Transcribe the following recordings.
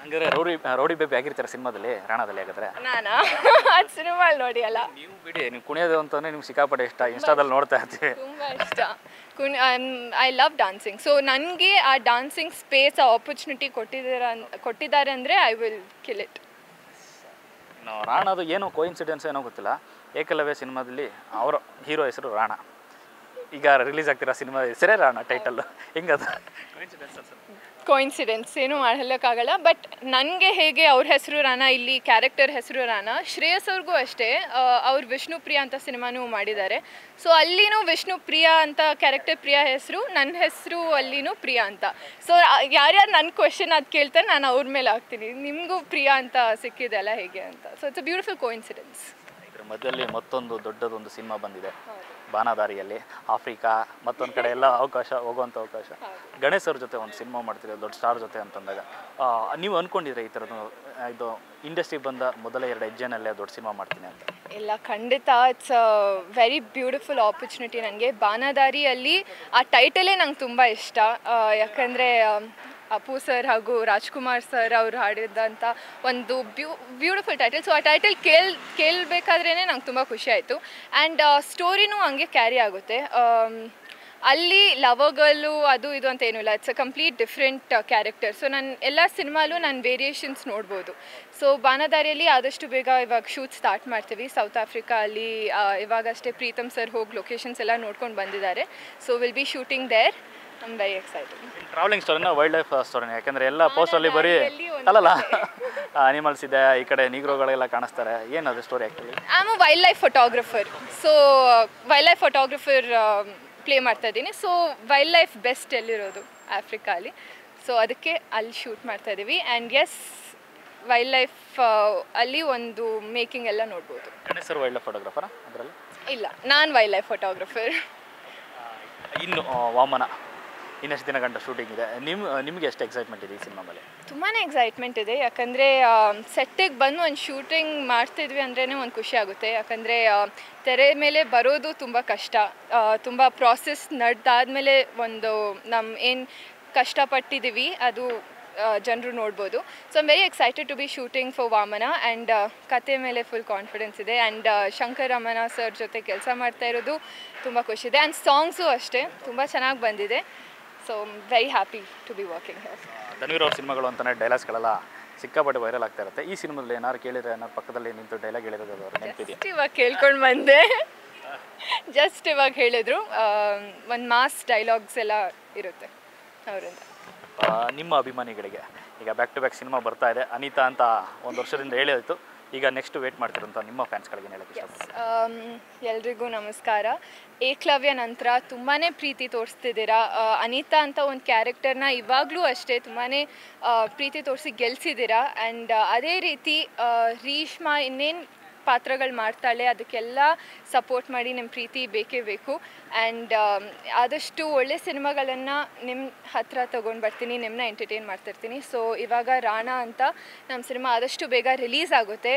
ಹಂಗಾದ್ರೆ rowdy rowdy baby ಆಗಿರ್ತಾರೆ ಸಿನಿಮಾದಲ್ಲಿ ರಾಣದಲ್ಲಿ ಹಾಗಾದ್ರೆ? ನಾನು? ಅದು ಸಿನಿಮಾ ನೋಡಿ ಅಲ್ಲ. ನೀವು ಬಿಡಿ ನೀವು ಕುಣಿಯೋದು ಅಂತಂದ್ರೆ ನಿಮ್ಗೆ ಸಿಕ್ಕಾಪಟ್ಟೆ ಇಷ್ಟ. ಇನ್ಸ್ಟಾದಲ್ಲಿ ನೋಡ್ತಾ ಇರ್ತೀವಿ. ತುಂಬ ಇಷ್ಟ. ಕುನ್ ಐ ಲವ್ ಡಾನ್ಸಿಂಗ್ ಸೊ ನನಗೆ ಆ ಡಾನ್ಸಿಂಗ್ ಸ್ಪೇಸ್ ಆ ಆಪರ್ಚುನಿಟಿ ಕೊಟ್ಟಿದ್ದೀರ ಕೊಟ್ಟಿದ್ದಾರೆ ಅಂದರೆ ಐ ವಿಲ್ ಕಿಲ್ ಇಟ್ ರಾಣದು ಕೋ ಕೋಇನ್ಸಿಡೆನ್ಸ್ ಏನೋ ಗೊತ್ತಿಲ್ಲ. ಏಕಲವ್ಯ ಸಿನಿಮಾದಲ್ಲಿ ಅವರ ಹೀರೋ ಹೆಸರು ರಾಣ. ಈಗ ರಿಲೀಸ್ ಆಗ್ತಿರೋ ಸಿನಿಮಾ ಹೆಸರೇ ರಾಣ ಟೈಟಲ್ ಹೆಂಗದು? ಕೋಇನ್ಸಿಡೆನ್ಸ್ ಏನು ಮಾಡಲಿಕ್ಕಾಗಲ್ಲ. ಬಟ್ ನನಗೆ ಹೇಗೆ ಅವ್ರ ಹೆಸರು ರಾಣ ಇಲ್ಲಿ ಕ್ಯಾರೆಕ್ಟರ್ ಹೆಸರು ರಾಣ ಶ್ರೇಯಸ್ ಅವ್ರಿಗೂ ಅಷ್ಟೇ ಅವ್ರು ವಿಷ್ಣು ಪ್ರಿಯಾ ಅಂತ ಸಿನಿಮಾನೂ ಮಾಡಿದ್ದಾರೆ. ಸೊ ಅಲ್ಲಿನೂ ವಿಷ್ಣು ಪ್ರಿಯಾ ಅಂತ ಕ್ಯಾರೆಕ್ಟರ್ ಪ್ರಿಯಾ ಹೆಸರು ನನ್ನ ಹೆಸರು ಅಲ್ಲಿನೂ ಪ್ರಿಯಾ ಅಂತ. ಸೊ ಯಾರ್ಯಾರು ನನ್ನ ಕ್ವೆಶನ್ ಅದು ಕೇಳ್ತಾರೆ ನಾನು ಅವ್ರ ಮೇಲೆ ಹಾಕ್ತೀನಿ. ನಿಮಗೂ ಪ್ರಿಯಾ ಅಂತ ಸಿಕ್ಕಿದೆ ಅಲ್ಲ ಹೇಗೆ ಅಂತ. So it's a beautiful coincidence ಮಧ್ಯದಲ್ಲಿ ಮತ್ತೊಂದು ದೊಡ್ಡದೊಂದು ಸಿನಿಮಾ ಬಂದಿದೆ. ಬಾನಾದಾರಿಯಲ್ಲಿ ಆಫ್ರಿಕಾ ಮತ್ತೊಂದು ಕಡೆ ಎಲ್ಲ ಅವಕಾಶ ಹೋಗುವಂಥ ಅವಕಾಶ. ಗಣೇಶ್ ಅವ್ರ ಜೊತೆ ಒಂದು ಸಿನಿಮಾ ಮಾಡ್ತೀರಿ ದೊಡ್ಡ ಸ್ಟಾರ್ ಜೊತೆ ಅಂತಂದಾಗ. ನೀವು ಅಂದ್ಕೊಂಡಿದ್ರೆ ಈ ಥರದ್ದು ಇದು ಇಂಡಸ್ಟ್ರಿ ಬಂದ ಮೊದಲ ಎರಡು ಹೆಜ್ಜೆನಲ್ಲೇ ದೊಡ್ಡ ಸಿನಿಮಾ ಮಾಡ್ತೀನಿ ಅಂತ? ಇಲ್ಲ ಖಂಡಿತ. It's a very beautiful opportunity ನನಗೆ ಬಾನಾದಾರಿಯಲ್ಲಿ ಆ ಟೈಟಲೇ ನಂಗೆ ತುಂಬ ಇಷ್ಟ. ಯಾಕಂದರೆ ಅಪ್ಪು ಸರ್ ಹಾಗೂ ರಾಜ್ಕುಮಾರ್ ಸರ್ ಅವರು ಹಾಡಿದಂಥ ಒಂದು ಬ್ಯೂ ಬ್ಯೂಟಿಫುಲ್ ಟೈಟಲ್ ಸೊ ಆ ಟೈಟಲ್ ಕೇಳ್ ಕೇಳಬೇಕಾದ್ರೇ ನಂಗೆ ತುಂಬ ಖುಷಿ ಆಯಿತು. ಆ್ಯಂಡ್ ಸ್ಟೋರಿನೂ ಹಂಗೆ ಕ್ಯಾರಿ ಆಗುತ್ತೆ. ಅಲ್ಲಿ ಲವಗಲ್ಲು ಅದು ಇದು ಅಂತ ಏನೂ ಇಲ್ಲ. It's a complete different character so ನಾನು ಎಲ್ಲ ಸಿನಿಮಾಲೂ ನಾನು ವೇರಿಯೇಷನ್ಸ್ ನೋಡ್ಬೋದು. ಸೊ ಬಾನದಾರಿಯಲ್ಲಿ ಆದಷ್ಟು ಬೇಗ ಇವಾಗ ಶೂಟ್ ಸ್ಟಾರ್ಟ್ ಮಾಡ್ತೀವಿ. ಸೌತ್ ಆಫ್ರಿಕಾ ಅಲ್ಲಿ ಇವಾಗಷ್ಟೇ ಪ್ರೀತಮ್ ಸರ್ ಹೋಗಿ ಲೊಕೇಶನ್ಸ್ ಎಲ್ಲ ನೋಡ್ಕೊಂಡು ಬಂದಿದ್ದಾರೆ. So will be shooting there traveling ಸ್ಟೋರಿನ wild life ಸ್ಟೋರಿನ ಯಾಕಂದರೆ ಎಲ್ಲ ಪೋಸ್ಟಲ್ಲಿ ಬರೀ ಅಲ್ಲಲ್ಲ ಅನಿಮಲ್ಸ್ ಇದೆ ಈ ಕಡೆ ನೀಗ್ರೋಗಳೆಲ್ಲ ಕಾಣಿಸ್ತಾರೆ. ಏನದು story actually I am a wildlife photographer so wildlife photographer play ಮಾಡ್ತಾ ಇದ್ದೀನಿ. ಸೊ ವೈಲ್ಡ್ ಲೈಫ್ ಬೆಸ್ಟ್ ಎಲ್ಲಿರೋದು? ಆಫ್ರಿಕಾಲಿ. ಸೊ ಅದಕ್ಕೆ ಅಲ್ಲಿ ಶೂಟ್ ಮಾಡ್ತಾ ಇದ್ದೀವಿ. ಆ್ಯಂಡ್ ಎಸ್ ವೈಲ್ಡ್ ಲೈಫ್ ಅಲ್ಲಿ ಒಂದು ಮೇಕಿಂಗ್ ಎಲ್ಲ ನೋಡ್ಬೋದು. ಗಣೇಶ್ ವೈಲ್ಡ್ ಲೈಫ್ ಫೋಟೋಗ್ರಾಫರ್ ಅದರಲ್ಲಿ? ಇಲ್ಲ ನಾನು ವೈಲ್ಡ್ ಲೈಫ್ ಫೋಟೋಗ್ರಫರ್ ಇನ್ನು ವಾಮನ. ಇನ್ನೆಷ್ಟು ದಿನ ಗಂಟ ಶೂಟಿಂಗ್ ಇದೆ. ನಿಮ್ಮ ನಿಮಗೆ ಎಷ್ಟು ಎಕ್ಸೈಟ್ಮೆಂಟ್ ಇದೆ ಈ ಸಿನಿಮಾ ಮೇಲೆ ತುಂಬಾ ಎಕ್ಸೈಟ್ಮೆಂಟ್ ಇದೆ. ಯಾಕಂದರೆ ಸೆಟ್ಟಿಗೆ ಬಂದು ಒಂದು ಶೂಟಿಂಗ್ ಮಾಡ್ತಿದ್ವಿ ಅಂದ್ರೇ ಒಂದು ಖುಷಿ ಆಗುತ್ತೆ. ಯಾಕಂದರೆ ತೆರೆ ಮೇಲೆ ಬರೋದು ತುಂಬ ಕಷ್ಟ. ತುಂಬ ಪ್ರಾಸೆಸ್ ನಡೆದಾದ್ಮೇಲೆ ಒಂದು ನಮ್ಮ ಏನು ಕಷ್ಟಪಟ್ಟಿದ್ದೀವಿ ಅದು ಜನರು ನೋಡ್ಬೋದು. So I'm very excited to be shooting for Vamana and ಕತೆ ಮೇಲೆ ಫುಲ್ ಕಾನ್ಫಿಡೆನ್ಸ್ ಇದೆ. ಆ್ಯಂಡ್ ಶಂಕರ್ ರಮನ ಸರ್ ಜೊತೆ ಕೆಲಸ ಮಾಡ್ತಾ ಇರೋದು ತುಂಬ ಖುಷಿ ಇದೆ. ಆ್ಯಂಡ್ ಸಾಂಗ್ಸು ಅಷ್ಟೇ, ತುಂಬ ಚೆನ್ನಾಗಿ ಬಂದಿದೆ. So very happy to be working here Dhanveer ಅವ್ರ ಸಿನಿಮಾಗಳು ಅಂತಲೇ ಡೈಲಾಗ್ಸ್ಗಳೆಲ್ಲ ಸಿಕ್ಕಾಪಟ್ಟೆ ವೈರಲ್ ಆಗ್ತಾ ಇರುತ್ತೆ. ಈ ಸಿನಿಮಾದಲ್ಲಿ ಏನಾದ್ರು ಕೇಳಿದ್ರೆ ಏನಾದ್ರು ಪಕ್ಕದಲ್ಲಿ ನಿಂತು ಡೈಲಾಗ್ ಹೇಳಿರೋದು ಅವ್ರ ಇವಾಗ ಕೇಳ್ಕೊಂಡು ಬಂದೆ. ಜಸ್ಟ್ ಇವಾಗ ಹೇಳಿದ್ರು. ಒಂದು ಮಾಸ್ ಡೈಲಾಗ್ಸ್ ಎಲ್ಲ ಇರುತ್ತೆ ಅವರಿಂದ. ನಿಮ್ಮ ಅಭಿಮಾನಿಗಳಿಗೆ. ಈಗ ಬ್ಯಾಕ್ ಟು ಬ್ಯಾಕ್ ಸಿನಿಮಾ ಬರ್ತಾ ಇದೆ. ಅನಿತಾ ಅಂತ ಒಂದು ವರ್ಷದಿಂದ ಹೇಳಿತ್ತು ಈಗ ನೆಕ್ಸ್ಟ್ ವೇಟ್ ಮಾಡ್ತಿರೋಂಥ ನಿಮ್ಮ ಫ್ಯಾನ್ಸ್ಗಳಿಗೆ ಹೇಳಕ್ಕೆ ಇಷ್ಟಪಡ್ತೀನಿ ಎಲ್ರಿಗೂ ನಮಸ್ಕಾರ. ಏಕಲವ್ಯ ನಂತರ ತುಂಬಾ ಪ್ರೀತಿ ತೋರಿಸ್ತಿದ್ದೀರಾ? ಅನಿತಾ ಅಂತ ಒಂದು ಕ್ಯಾರೆಕ್ಟರ್ನ ಇವಾಗಲೂ ಅಷ್ಟೇ ತುಂಬಾ ಪ್ರೀತಿ ತೋರಿಸಿ ಗೆಲ್ಸಿದ್ದೀರಾ? ಆ್ಯಂಡ್ ಅದೇ ರೀತಿ ರೀಷ್ಮಾ ರೀಶ್ಮಾ ಇನ್ನೇನು ಪಾತ್ರಗಳು ಮಾಡ್ತಾಳೆ ಅದಕ್ಕೆಲ್ಲ ಸಪೋರ್ಟ್ ಮಾಡಿ ನಿಮ್ಮ ಪ್ರೀತಿ ಬೇಕೇ ಬೇಕು. ಆ್ಯಂಡ್ ಆದಷ್ಟು ಒಳ್ಳೆ ಸಿನಿಮಾಗಳನ್ನು ನಿಮ್ಮ ಹತ್ರ ತೊಗೊಂಡು ಬರ್ತೀನಿ ನಿಮ್ಮನ್ನ ಎಂಟರ್ಟೈನ್ ಮಾಡ್ತಿರ್ತೀನಿ. ಸೊ ಇವಾಗ ರಾಣಾ ಅಂತ ನಮ್ಮ ಸಿನಿಮಾ ಆದಷ್ಟು ಬೇಗ ರಿಲೀಸ್ ಆಗುತ್ತೆ.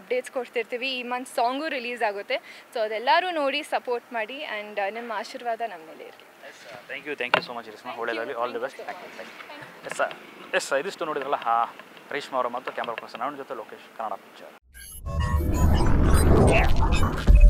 ಅಪ್ಡೇಟ್ಸ್ ಕೊಡ್ತಿರ್ತೀವಿ ಈ ಮಂತ್ ಸಾಂಗು ರಿಲೀಸ್ ಆಗುತ್ತೆ. ಸೊ ಅದೆಲ್ಲರೂ ನೋಡಿ ಸಪೋರ್ಟ್ ಮಾಡಿ ಆ್ಯಂಡ್ ನಿಮ್ಮ ಆಶೀರ್ವಾದ ನಮ್ಮ ಮೇಲೆ ಇರಲಿ. Thank you thank you so much Rishma ಒಳ್ಳೆಯದಾಗಲಿ all the best thank you thank you yes yes ಇದಿಷ್ಟು ನೋಡಿದ್ರಲ್ಲ ಹಾ ರೇಷ್ಮಾ ಅವರ ಮತ್ತು ಕ್ಯಾಮ್ರಾ ಪರ್ಸನ್ ಅವನ ಜೊತೆ ಲೋಕೇಶ್ ಕನ್ನಡ ಪಿಕ್ಚರ್ Yeah.